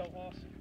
seatbelt loss?